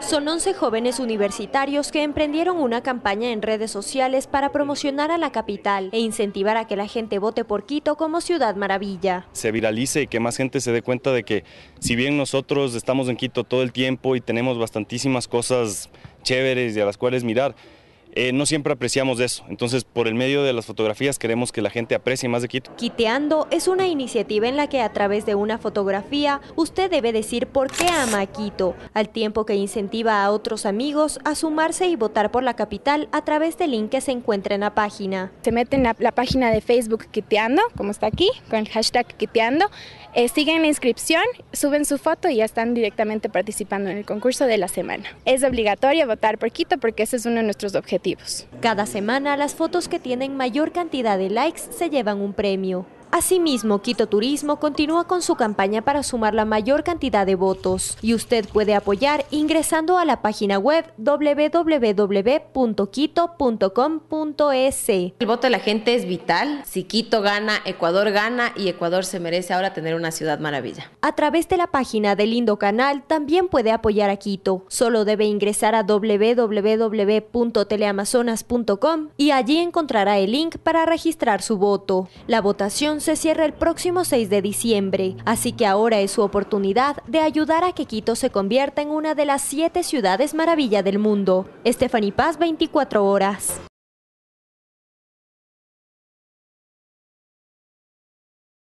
Son 11 jóvenes universitarios que emprendieron una campaña en redes sociales para promocionar a la capital e incentivar a que la gente vote por Quito como ciudad maravilla. Se viralice y que más gente se dé cuenta de que si bien nosotros estamos en Quito todo el tiempo y tenemos bastantísimas cosas chéveres y a las cuales mirar, eh, no siempre apreciamos eso. Entonces, por el medio de las fotografías queremos que la gente aprecie más de Quito. Quiteando es una iniciativa en la que a través de una fotografía usted debe decir por qué ama a Quito, al tiempo que incentiva a otros amigos a sumarse y votar por la capital a través del link que se encuentra en la página. Se meten a la página de Facebook Quiteando, como está aquí, con el hashtag Quiteando, eh, siguen la inscripción, suben su foto y ya están directamente participando en el concurso de la semana. Es obligatorio votar por Quito porque ese es uno de nuestros objetivos. Cada semana las fotos que tienen mayor cantidad de likes se llevan un premio. Asimismo, Quito Turismo continúa con su campaña para sumar la mayor cantidad de votos y usted puede apoyar ingresando a la página web www.quito.com.es. El voto de la gente es vital. Si Quito gana, Ecuador gana y Ecuador se merece ahora tener una ciudad maravilla. A través de la página del Lindo Canal también puede apoyar a Quito. Solo debe ingresar a www.teleamazonas.com y allí encontrará el link para registrar su voto. La votación se cierra el próximo 6 de diciembre, así que ahora es su oportunidad de ayudar a que Quito se convierta en una de las siete ciudades maravilla del mundo. Stephanie Paz, 24 horas.